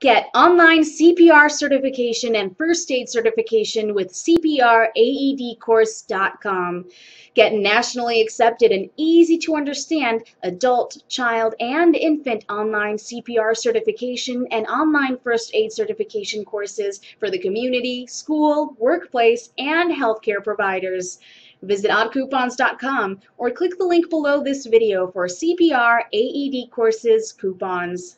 Get online CPR certification and first aid certification with CPRAEDcourse.com. Get nationally accepted and easy to understand adult, child, and infant online CPR certification and online first aid certification courses for the community, school, workplace, and healthcare providers. Visit oddcoupons.com or click the link below this video for CPR AED courses coupons.